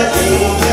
you.